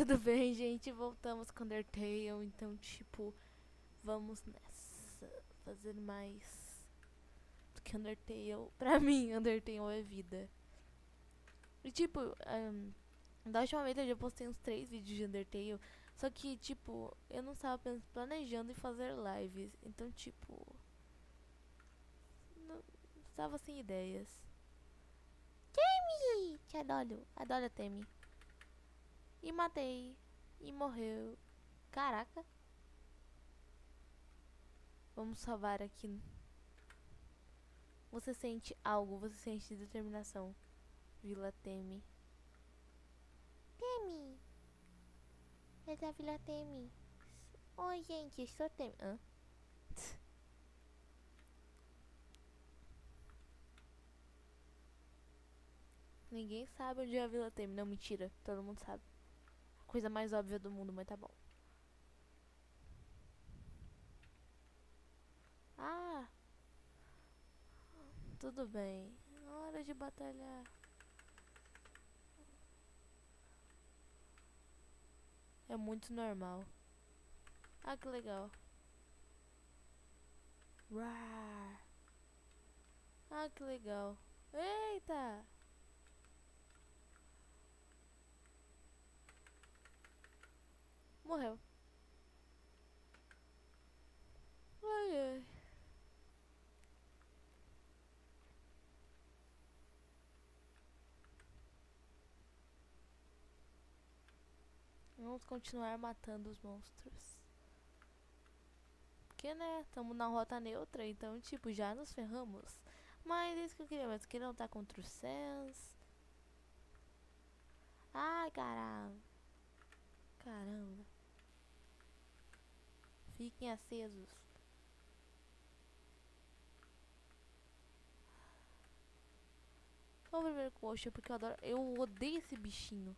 Tudo bem, gente, voltamos com Undertale, então, tipo, vamos nessa. Fazer mais do que Undertale. Pra mim, Undertale é vida. E, tipo, um, da última vez eu já postei uns três vídeos de Undertale, só que, tipo, eu não estava planejando em fazer lives, então, tipo, não estava sem ideias. Temi! Te adoro, adoro Temi. E matei. E morreu. Caraca. Vamos salvar aqui. Você sente algo, você sente determinação. Vila Teme. Teme. É da Vila Teme. Oi, gente, sou Teme. Hã? Ninguém sabe onde é a Vila Teme. Não, mentira. Todo mundo sabe. Coisa mais óbvia do mundo, mas tá bom. Ah! Tudo bem. Hora de batalhar. É muito normal. Ah, que legal. Rar. Ah, que legal. Eita! Morreu. Ai, ai. Vamos continuar matando os monstros. Porque, né, estamos na rota neutra, então, tipo, já nos ferramos. Mas é isso que eu queria, mas que não tá contra o Sans. Ai, caramba. Caramba. Fiquem acesos. Vamos primeiro coxa, porque eu adoro. Eu odeio esse bichinho.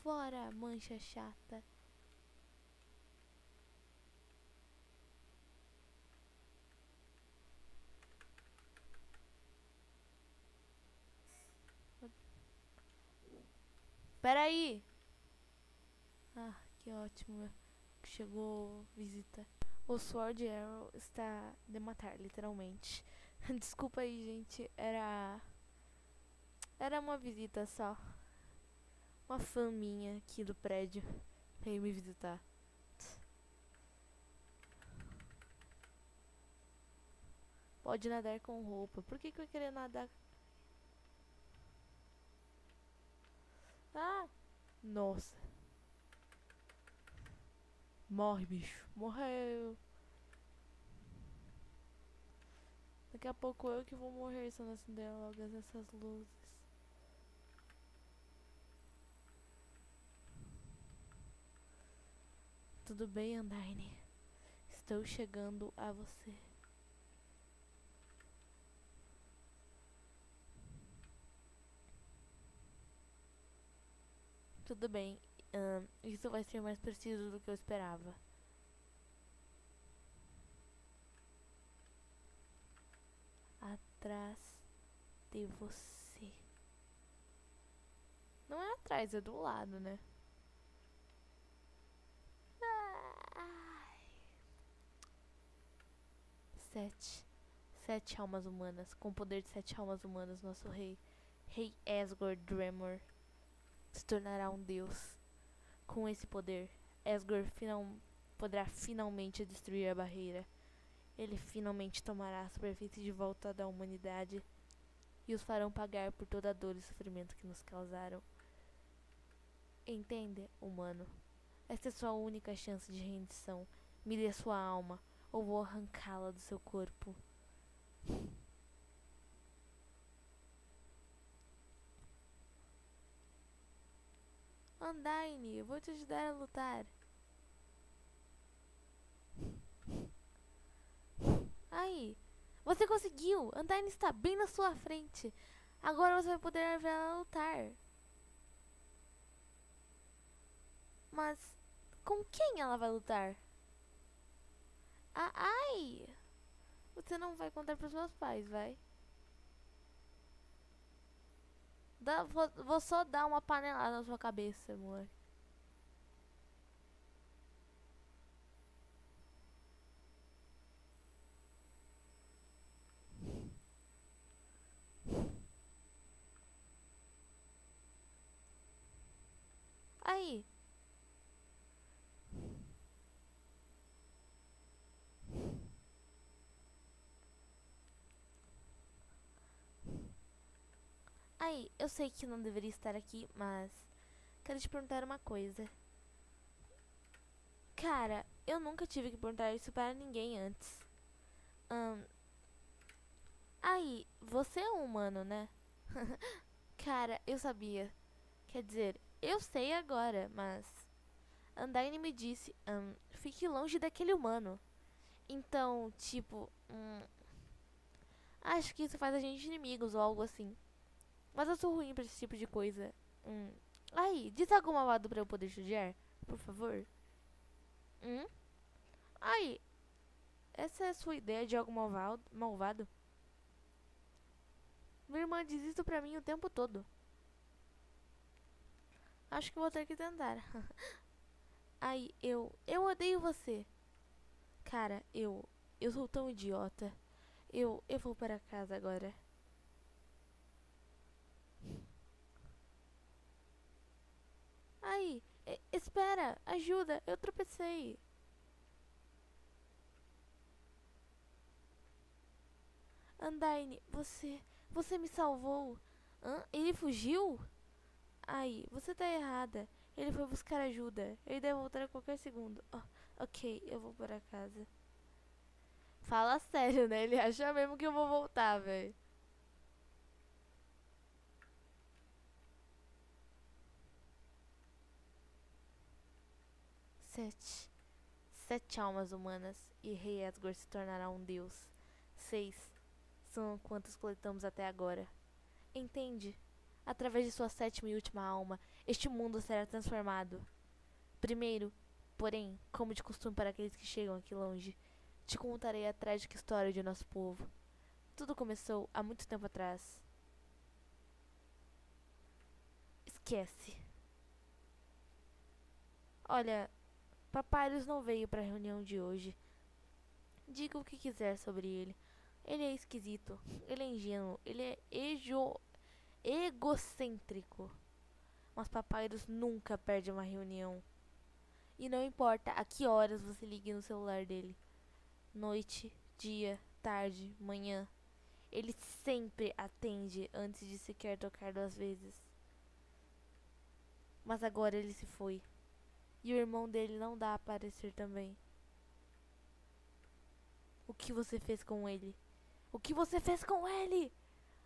Fora, mancha chata. Peraí! Ah, que ótimo chegou visita. O Sword Arrow está de matar, literalmente. Desculpa aí, gente. Era. Era uma visita só. Uma fã minha aqui do prédio veio me visitar. Pode nadar com roupa. Por que, que eu ia querer nadar? Ah! Nossa. Morre, bicho. Morreu. Daqui a pouco eu que vou morrer se eu não acender logo essas luzes. Tudo bem, Andaine? Estou chegando a você. Tudo bem, Isso vai ser mais preciso do que eu esperava. Atrás de você. Não é atrás, é do lado, né? Ai. Sete. Sete almas humanas. Com o poder de sete almas humanas, nosso rei, Rei Asgore Dremor, se tornará um deus. Com esse poder, Asgore final, poderá finalmente destruir a barreira. Ele finalmente tomará a superfície de volta da humanidade e os farão pagar por toda a dor e sofrimento que nos causaram. Entende, humano? Esta é sua única chance de rendição. Me dê sua alma, ou vou arrancá-la do seu corpo. Andaine, eu vou te ajudar a lutar. Aí, você conseguiu! Andaine está bem na sua frente. Agora você vai poder ver ela lutar. Mas com quem ela vai lutar? Ah, ai! Você não vai contar para os meus pais, vai? Dá, vou, vou só dar uma panelada na sua cabeça, amor. Aí. Aí, eu sei que não deveria estar aqui, mas quero te perguntar uma coisa. Cara, eu nunca tive que perguntar isso para ninguém antes. Hum, aí, você é um humano, né? Cara, eu sabia. Quer dizer, eu sei agora, mas. Andaine me disse: hum, fique longe daquele humano. Então, tipo. Hum, acho que isso faz a gente inimigos ou algo assim. Mas eu sou ruim pra esse tipo de coisa. Hum. Aí, diz algo malvado pra eu poder judiar, por favor. Hum? Aí, essa é a sua ideia de algo malvado? malvado? Minha irmã diz isso pra mim o tempo todo. Acho que vou ter que tentar. Aí, eu. Eu odeio você. Cara, eu. Eu sou tão idiota. Eu. Eu vou para casa agora. Espera, ajuda, eu tropecei. Andaine, você, você me salvou. Hã? Ele fugiu? Ai, você tá errada. Ele foi buscar ajuda. Ele deve voltar a qualquer segundo. Oh, ok, eu vou para casa. Fala sério, né? Ele acha mesmo que eu vou voltar, velho. Sete. Sete almas humanas e Rei Edgar se tornará um deus. Seis. São quantas coletamos até agora. Entende? Através de sua sétima e última alma, este mundo será transformado. Primeiro, porém, como de costume para aqueles que chegam aqui longe, te contarei a trágica história de nosso povo. Tudo começou há muito tempo atrás. Esquece. Olha, Papyrus não veio para a reunião de hoje. Diga o que quiser sobre ele. Ele é esquisito, ele é ingênuo, ele é ejo egocêntrico. Mas Papyrus nunca perde uma reunião. E não importa a que horas você ligue no celular dele. Noite, dia, tarde, manhã. Ele sempre atende antes de sequer tocar duas vezes. Mas agora ele se foi. E o irmão dele não dá a aparecer também. O que você fez com ele? O que você fez com ele?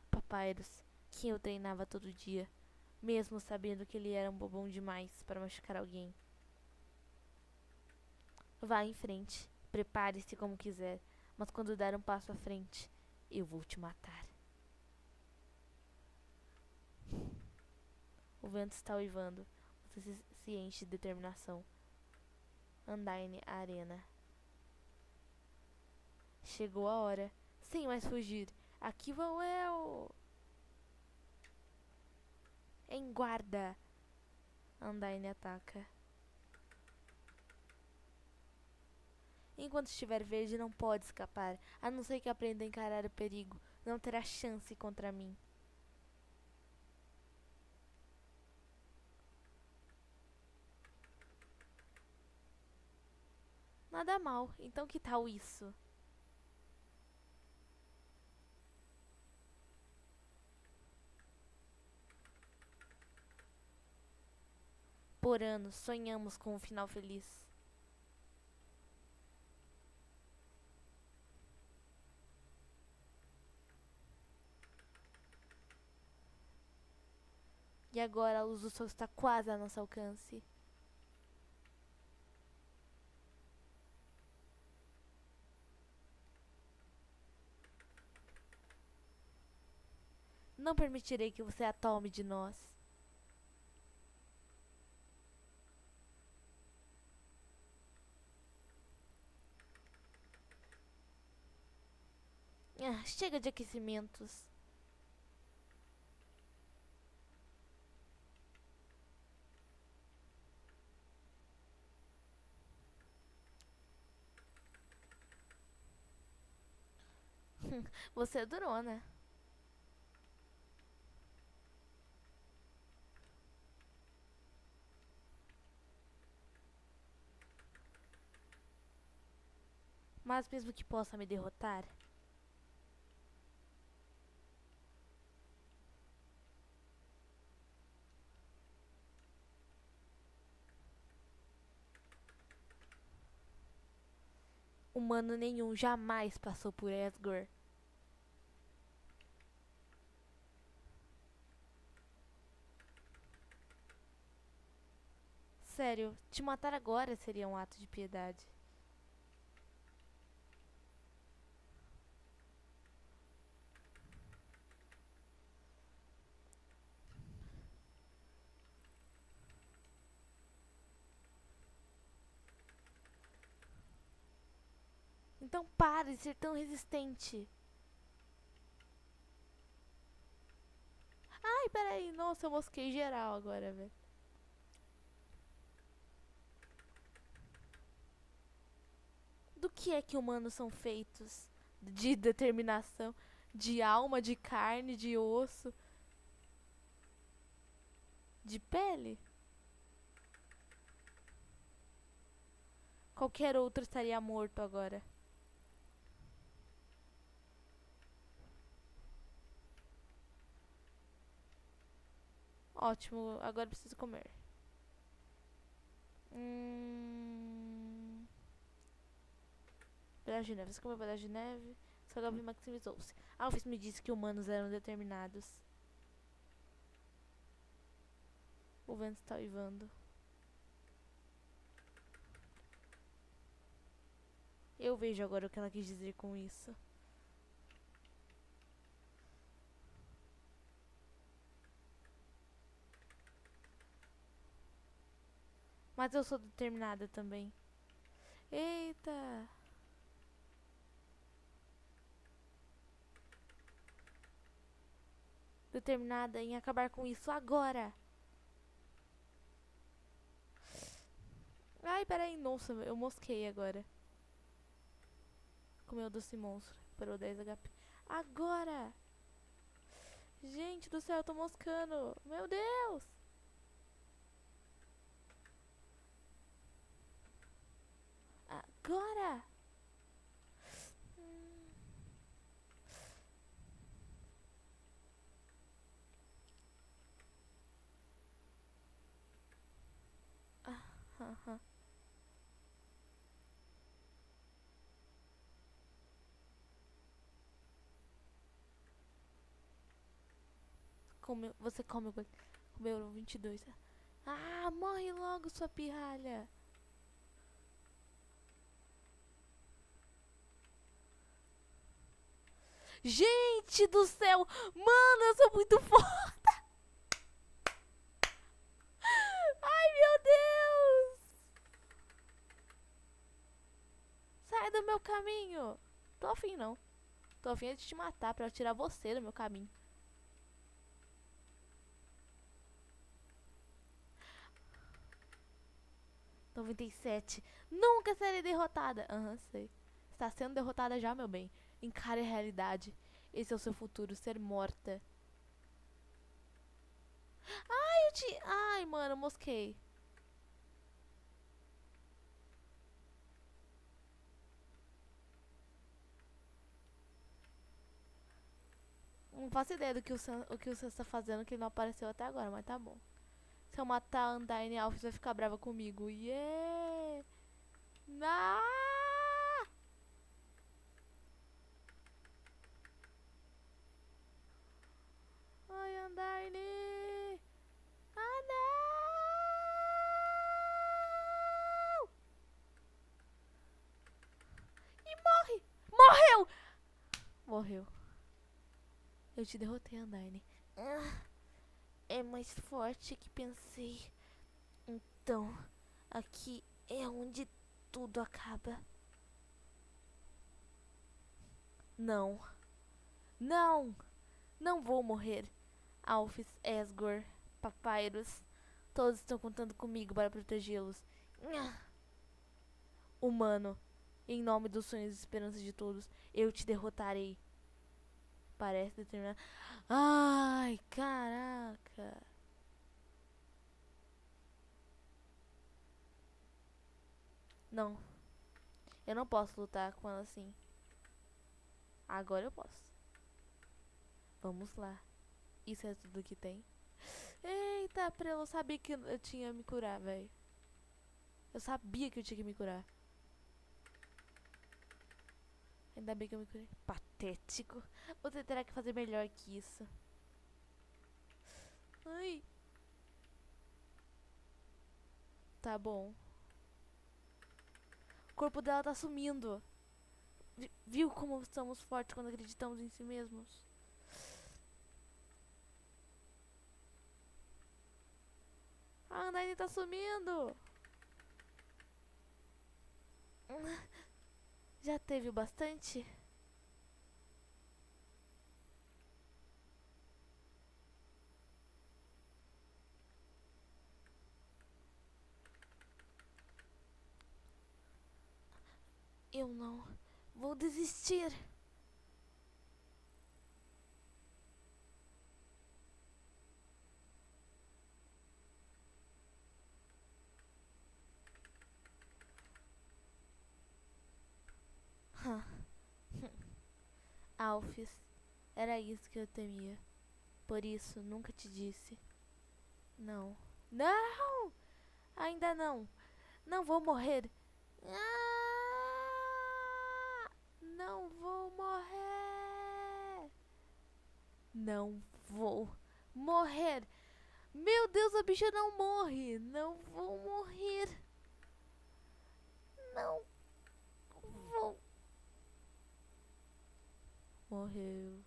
Papyrus, quem eu treinava todo dia, mesmo sabendo que ele era um bobão demais para machucar alguém. Vá em frente, prepare-se como quiser, mas quando dar um passo à frente, eu vou te matar. O vento está uivando. Se, se enche de determinação. Andaine Arena. Chegou a hora. Sem mais fugir. Aqui vou eu. Em guarda. Andaine ataca. Enquanto estiver verde, não pode escapar. A não ser que aprenda a encarar o perigo. Não terá chance contra mim. Nada mal. Então que tal isso? Por anos sonhamos com um final feliz. E agora a luz do sol está quase a nosso alcance. Não permitirei que você atome de nós. Ah, chega de aquecimentos. Você durou, né? Mas mesmo que possa me derrotar, humano nenhum jamais passou por Asgore. Sério, te matar agora seria um ato de piedade. Então pare de ser tão resistente. Ai, peraí. Nossa, eu mosquei geral agora, velho. Do que é que humanos são feitos? De determinação, de alma, de carne, de osso, de pele? Qualquer outro estaria morto agora. Ótimo, agora preciso comer. Hum... Pedaço de neve. Você comeu pedaço de neve? Seu HP maximizou-se. Alves me disse que humanos eram determinados. O vento está uivando. Eu vejo agora o que ela quis dizer com isso. Mas eu sou determinada também. Eita! Determinada em acabar com isso agora. Ai, peraí. Nossa, eu mosquei agora. Comeu doce monstro. Recuperou 10 HP. Agora! Gente do céu, eu tô moscando. Meu Deus! Agora? Ah, Come, você come, comeu 22. Ah, morre logo, sua pirralha. Gente do céu! Mano, eu sou muito foda! Ai, meu Deus! Sai do meu caminho! Tô afim, não. Tô afim de te matar pra tirar você do meu caminho. Noventa e sete. Nunca serei derrotada. Aham, uhum, sei. Está sendo derrotada já, meu bem. Encare a realidade. Esse é o seu futuro, ser morta. Ai, eu te... Ai, mano, mosquei. Não faço ideia do que o Sam, o que o Sam está fazendo, que ele não apareceu até agora, mas tá bom. Se eu matar a Undyne Alphys, vai ficar brava comigo. Yeah! Não! Darne! Ah, não! E morre! Morreu! Morreu. Eu te derrotei, Andarne. Ah, é mais forte que pensei. Então, aqui é onde tudo acaba. Não. Não! Não vou morrer. Alphys, Esgor, Papyrus, todos estão contando comigo para protegê-los. Humano, em nome dos sonhos e esperanças de todos, eu te derrotarei. Parece determinado. Ai, caraca. Não. Eu não posso lutar com ela assim. Agora eu posso. Vamos lá. Isso é tudo que tem. Eita, pra eu sabia que eu tinha me curar, velho. Eu sabia que eu tinha que me curar. Ainda bem que eu me curei. Patético. Você terá que fazer melhor que isso. Ai. Tá bom. O corpo dela tá sumindo. Vi- Viu como somos fortes quando acreditamos em si mesmos? A Andaine tá sumindo. Já teve o bastante? Eu não vou desistir. Alfis, era isso que eu temia. Por isso, nunca te disse. Não. Não! Ainda não. Não vou morrer. Ah! Não vou morrer. Não vou morrer. Meu Deus, a bicha não morre. Não vou morrer. Não vou. Morreu.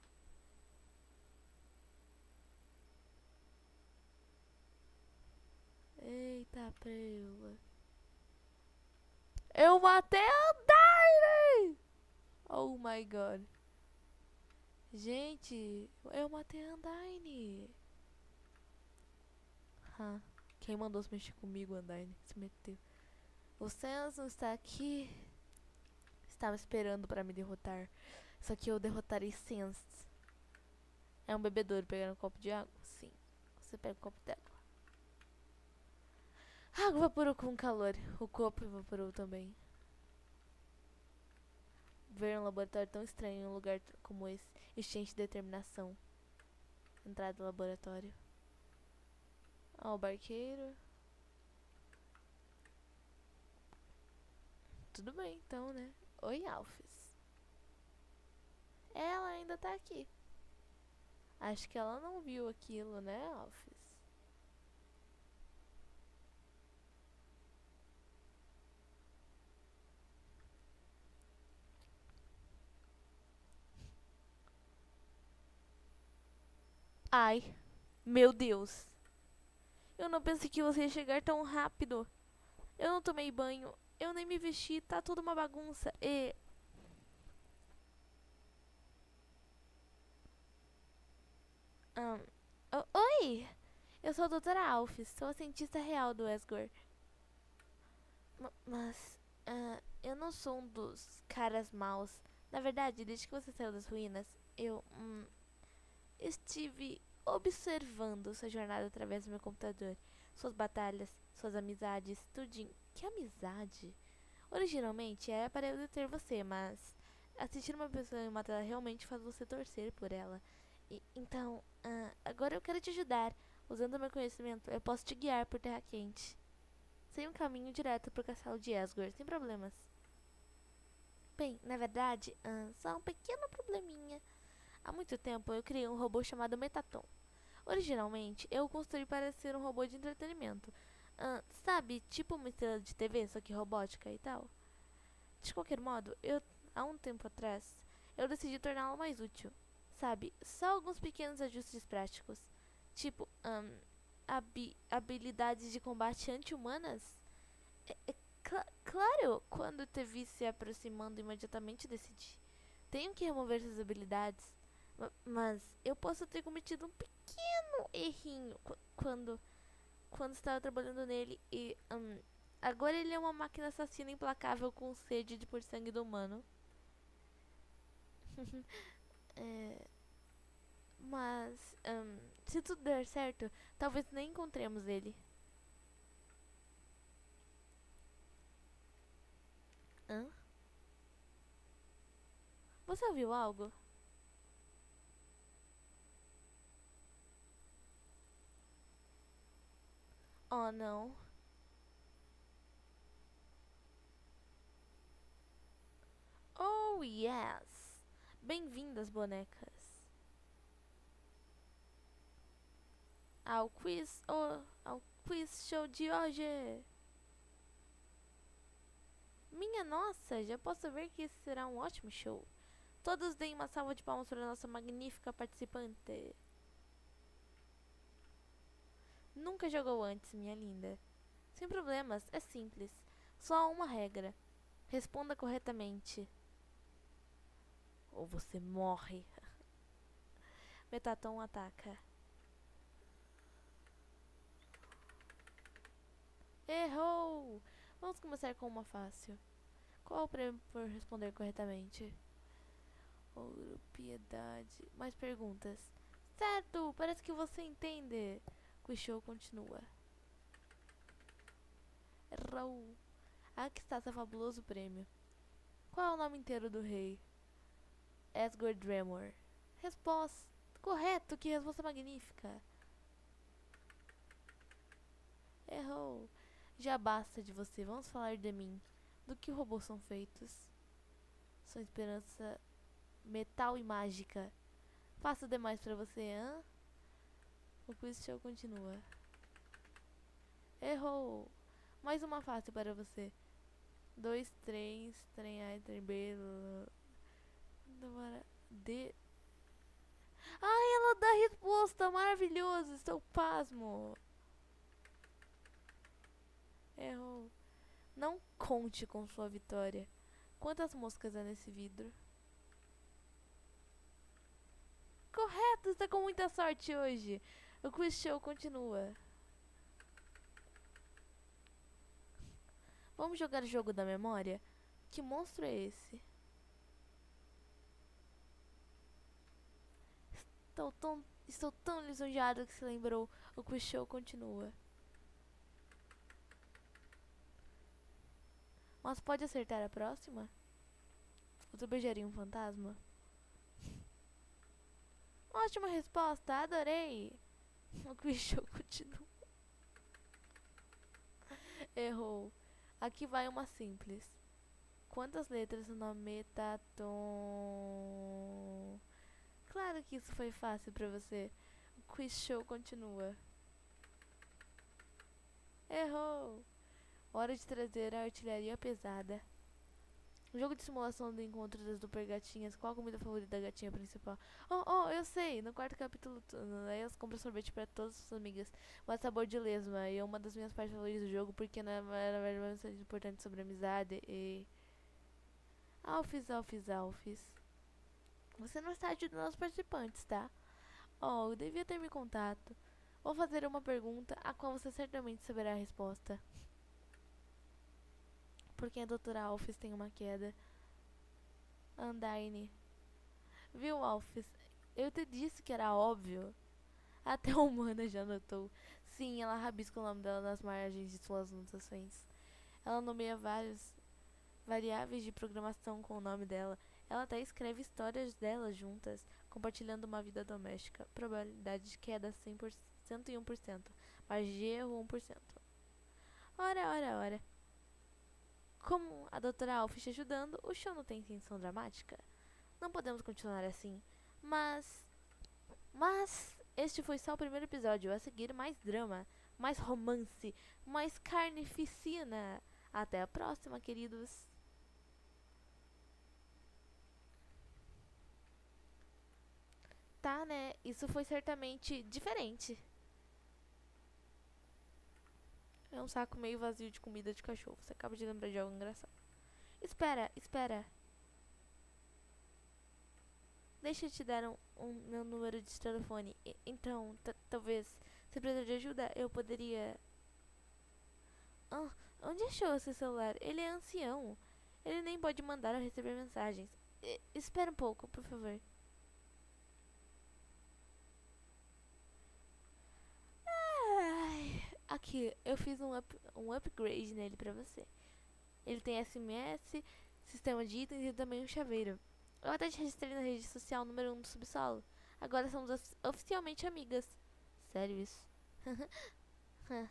Eita, preula. Eu matei a Daire! Oh my god. Gente, eu matei a Undyne. Hã. Quem mandou se mexer comigo, Undyne? Se meteu. O Samson está aqui. Estava esperando para me derrotar. Só que eu derrotarei Sans. É um bebedouro pegar um copo de água? Sim. Você pega um copo d'água. A água evaporou com calor. O copo evaporou também. Ver um laboratório tão estranho em um lugar como esse enche de determinação. Entrada do laboratório. Ó, o barqueiro. Tudo bem, então, né? Oi, Alphys. Ela ainda tá aqui. Acho que ela não viu aquilo, né, Alphys? Ai, meu Deus. Eu não pensei que você ia chegar tão rápido. Eu não tomei banho, eu nem me vesti, tá tudo uma bagunça. E. O- oi! Eu sou a doutora Alphys, sou a cientista real do Esgor. Ma- Mas. ah, eu não sou um dos caras maus. Na verdade, desde que você saiu das ruínas, eu. hum, estive observando sua jornada através do meu computador. Suas batalhas, suas amizades, tudinho. Que amizade? Originalmente era para eu deter você, mas assistir uma pessoa em uma tela realmente faz você torcer por ela. Então, ah, agora eu quero te ajudar. Usando meu conhecimento, eu posso te guiar por terra quente. Sem um caminho direto para o castelo de Esgor, sem problemas. Bem, na verdade, ah, só um pequeno probleminha. Há muito tempo eu criei um robô chamado Metaton. Originalmente, eu o construí para ser um robô de entretenimento. Ah, sabe, tipo uma estrela de TV, só que robótica e tal. De qualquer modo, eu, há um tempo atrás, eu decidi torná-lo mais útil. Sabe, só alguns pequenos ajustes práticos. Tipo, ahn, habi- habilidades de combate anti-humanas. É, é cla- claro, quando te vi se aproximando, imediatamente decidi. Tenho que remover essas habilidades. Ma- Mas eu posso ter cometido um pequeno errinho qu- quando quando estava trabalhando nele e hum, agora ele é uma máquina assassina implacável com sede de por sangue do humano. É, mas hum, se tudo der certo, talvez nem encontremos ele. Hã? Você ouviu algo? Oh, não. Oh, yes! Bem-vindas, bonecas. Ao quiz, oh, ao quiz show de hoje. Minha nossa, já posso ver que esse será um ótimo show. Todos deem uma salva de palmas para a nossa magnífica participante. Nunca jogou antes, minha linda. Sem problemas, é simples. Só há uma regra. Responda corretamente. Ou você morre. Metaton ataca. Errou! Vamos começar com uma fácil. Qual o prêmio por responder corretamente? Ouro, piedade. Mais perguntas. Certo! Parece que você entende. Show continua. Errou. Aqui está seu fabuloso prêmio. Qual é o nome inteiro do rei? Asgore Dremor. Resposta. Correto, que resposta magnífica. Errou. Já basta de você, vamos falar de mim. Do que robôs são feitos? São esperança metal e mágica. Faço demais pra você, hã? O quiz show continua. Errou! Mais uma fácil para você. Dois, três, trem A, trem B. D. Ai, ela dá resposta! Maravilhoso! Estou pasmo! Errou. Não conte com sua vitória. Quantas moscas há nesse vidro? Correto! Está com muita sorte hoje! O quiz show continua. Vamos jogar o jogo da memória? Que monstro é esse? Estou tão, estou tão lisonjeado que se lembrou. O quiz show continua. Mas pode acertar a próxima? Você beijaria um fantasma? Ótima resposta, adorei! O show continua. Errou. Aqui vai uma simples. Quantas letras no nome Metaton? Claro que isso foi fácil pra você. O quiz show continua. Errou. Hora de trazer a artilharia pesada. Jogo de simulação do encontro das super gatinhas. Qual a comida favorita da gatinha principal? Oh, oh, eu sei. No quarto capítulo, elas compram sorvete para todas as suas amigas. Mas sabor de lesma. E é uma das minhas partes favoritas do jogo. Porque na verdade é mensagem importante sobre amizade e... Alfis, Alfis, Alfis. Você não está ajudando os participantes, tá? Oh, eu devia ter me contato. Vou fazer uma pergunta a qual você certamente saberá a resposta porque a doutora Alphys tem uma queda. Andaine. Viu, Alphys? Eu te disse que era óbvio. Até a humana já notou. Sim, ela rabisca o nome dela nas margens de suas anotações. Ela nomeia vários variáveis de programação com o nome dela. Ela até escreve histórias dela juntas, compartilhando uma vida doméstica. Probabilidade de queda 100%, 101%, margem de erro 1%. Ora, ora, ora. Como a doutora Alfish ajudando, o show não tem intenção dramática. Não podemos continuar assim. Mas. Mas. Este foi só o primeiro episódio. A seguir, mais drama, mais romance, mais carnificina. Até a próxima, queridos. Tá, né? Isso foi certamente diferente. É um saco meio vazio de comida de cachorro. Você acaba de lembrar de algo engraçado. Espera, espera. Deixa eu te dar um, um meu número de telefone. Então, talvez, se precisar de ajuda, eu poderia. Ah, onde achou esse celular? Ele é ancião. Ele nem pode mandar ou receber mensagens. E, espera um pouco, por favor. Aqui, eu fiz um, up, um upgrade nele pra você. Ele tem SMS, sistema de itens e também um chaveiro. Eu até te registrei na rede social número 1 um do subsolo. Agora somos of oficialmente amigas. Sério isso?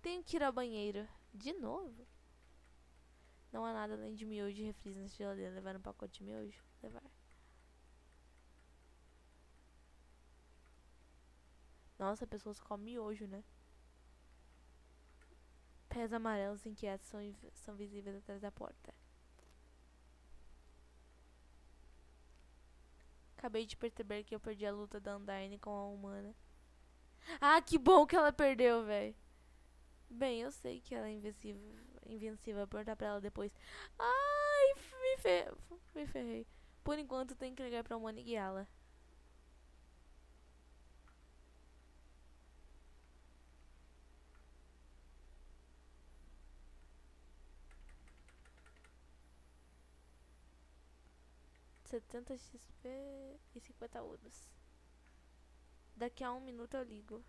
Tenho que ir ao banheiro. De novo? Não há nada além de miojo e refris na geladeira. Levar um pacote de miojo? Levar. Nossa, pessoas comem miojo, né? Pés amarelos inquietos são, são visíveis atrás da porta. Acabei de perceber que eu perdi a luta da Undyne com a humana. Ah, que bom que ela perdeu, velho. Bem, eu sei que ela é invencível. Invencível. Vou perguntar pra ela depois. Ai, me, fe me ferrei. Por enquanto, tem que ligar pra humana e guiá-la. 70 XP e 50 udos. Daqui a um minuto eu ligo.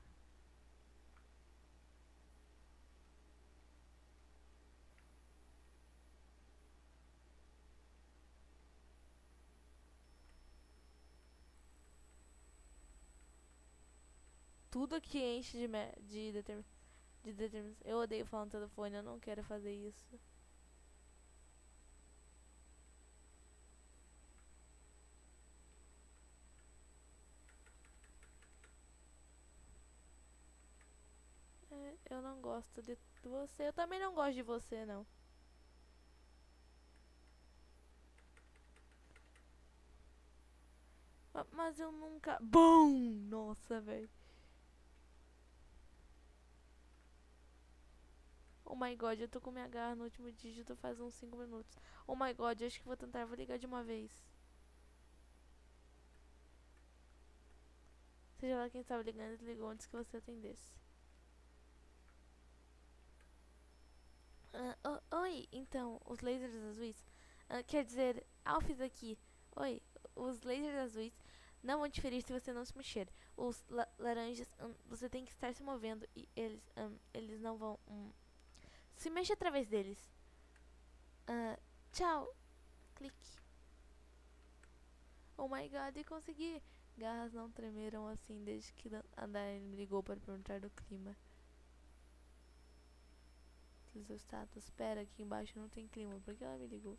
Tudo aqui enche de, de, determin de determinação. Eu odeio falar no telefone, eu não quero fazer isso. Eu não gosto de você. Eu também não gosto de você, não. Mas eu nunca... Bom! Nossa, velho. Oh my god, eu tô com minha garra no último dígito faz uns 5 minutos. Oh my god, acho que vou tentar, vou ligar de uma vez. Seja lá quem estava ligando, ligou antes que você atendesse. Uh, oh, oi, então, os lasers azuis. Uh, quer dizer, Alphys aqui. Oi, os lasers azuis não vão diferir se você não se mexer. Os la laranjas, um, você tem que estar se movendo e eles, um, eles não vão. Um, se mexe através deles. Uh, tchau. Clique. Oh my god, consegui. Garras não tremeram assim desde que Andain me ligou para perguntar do clima utilizou o status. Espera, aqui embaixo não tem clima. Por que ela me ligou?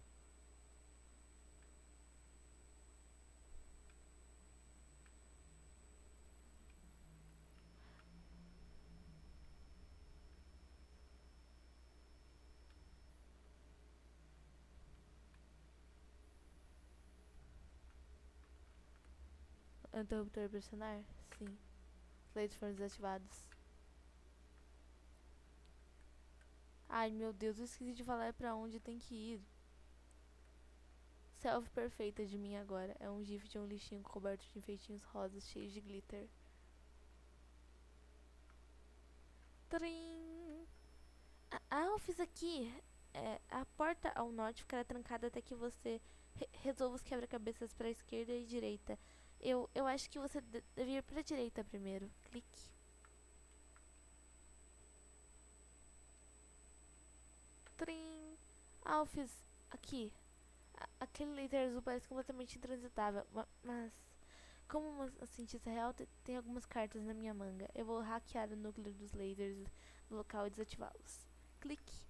Interruptor pressionar? Sim. Os leitos foram desativados. Ai, meu Deus, eu esqueci de falar pra onde tem que ir. Selfie perfeita de mim agora. É um gif de um lixinho coberto de enfeitinhos rosas cheios de glitter. Trim! Ah, eu fiz aqui. É, a porta ao norte ficará trancada até que você re resolva os quebra-cabeças para esquerda e direita. Eu, eu acho que você deve ir para direita primeiro. Clique. Trim. Alphys, aqui. A aquele laser azul parece completamente intransitável, mas... Como uma cientista real, tem algumas cartas na minha manga. Eu vou hackear o núcleo dos lasers do local e desativá-los. Clique.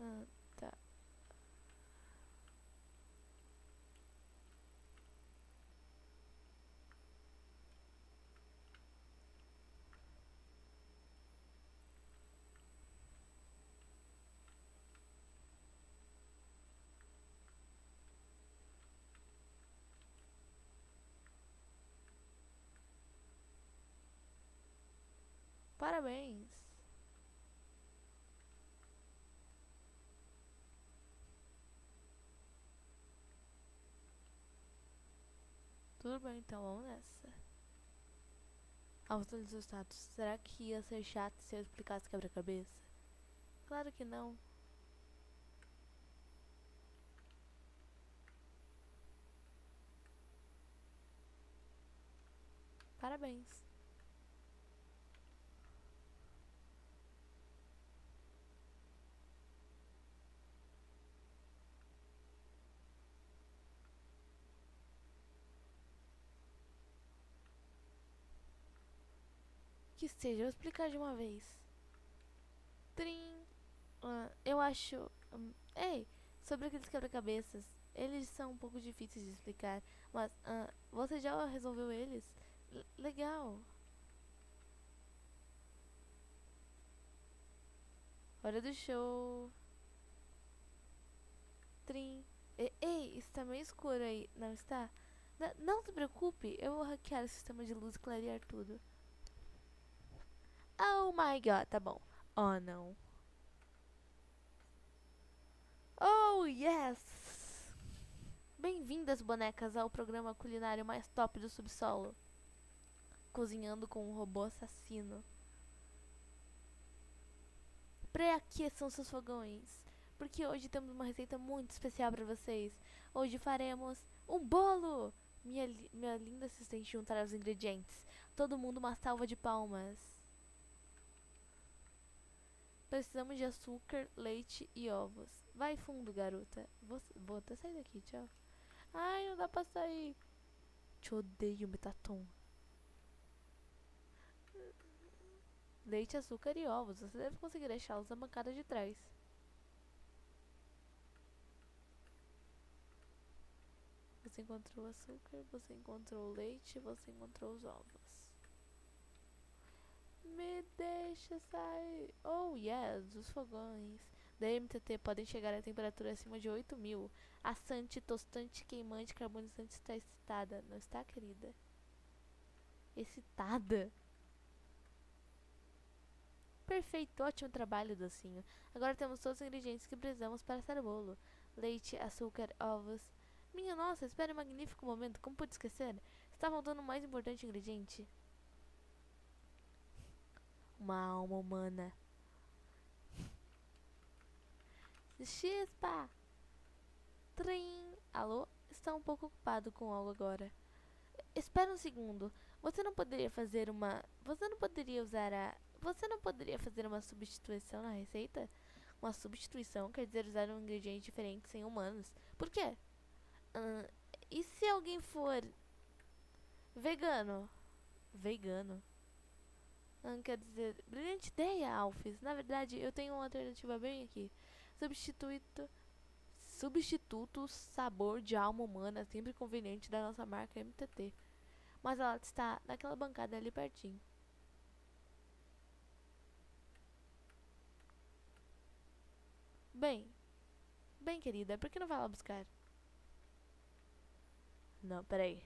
Ah, Parabéns! Tudo bem, então vamos nessa. Atualizou o status. Será que ia ser chato se eu explicasse quebra-cabeça? Claro que não. Parabéns. Que seja, vou explicar de uma vez. Trim. Ah, eu acho. hum, ei, sobre aqueles quebra-cabeças. Eles são um pouco difíceis de explicar. Mas ah, você já resolveu eles? L- legal. Hora do show. Trim. Ei, está meio escuro aí, não está? N- não se preocupe, eu vou hackear o sistema de luz e clarear tudo. Oh my god, tá bom. Oh não. Oh yes! Bem-vindas, bonecas, ao programa culinário mais top do subsolo. Cozinhando com um robô assassino. Preaqueçam seus fogões, porque hoje temos uma receita muito especial para vocês. Hoje faremos um bolo! Minha, minha linda assistente juntará os ingredientes. Todo mundo uma salva de palmas. Precisamos de açúcar, leite e ovos. Vai fundo, garota. Vou, vou até sair daqui, tchau. Ai, não dá pra sair. Te odeio, Metaton. Leite, açúcar e ovos. Você deve conseguir deixá-los na bancada de trás. Você encontrou açúcar, você encontrou o leite, você encontrou os ovos. Me deixa sair. Oh, yes, os fogões da MTT podem chegar a temperatura acima de 8000. Assante, tostante, queimante, carbonizante está excitada. Não está, querida? Excitada? Perfeito, ótimo trabalho, docinho. Agora temos todos os ingredientes que precisamos para assar o bolo: leite, açúcar, ovos. Minha nossa, espere um magnífico momento, como pude esquecer? Está faltando o mais importante ingrediente: uma alma humana. Chispa! Trim! Alô? Está um pouco ocupado com algo agora. Espera um segundo. Você não poderia fazer uma. Você não poderia usar a. Você não poderia fazer uma substituição na receita? Uma substituição quer dizer usar um ingrediente diferente sem humanos. Por quê? Ahn, e se alguém for. vegano? Vegano? Ahn, quer dizer. Brilhante ideia, Alphys. Na verdade, eu tenho uma alternativa bem aqui. Substituto. Substituto sabor de alma humana sempre conveniente da nossa marca MTT. Mas ela está naquela bancada ali pertinho. Bem, bem querida, por que não vai lá buscar? Não, peraí.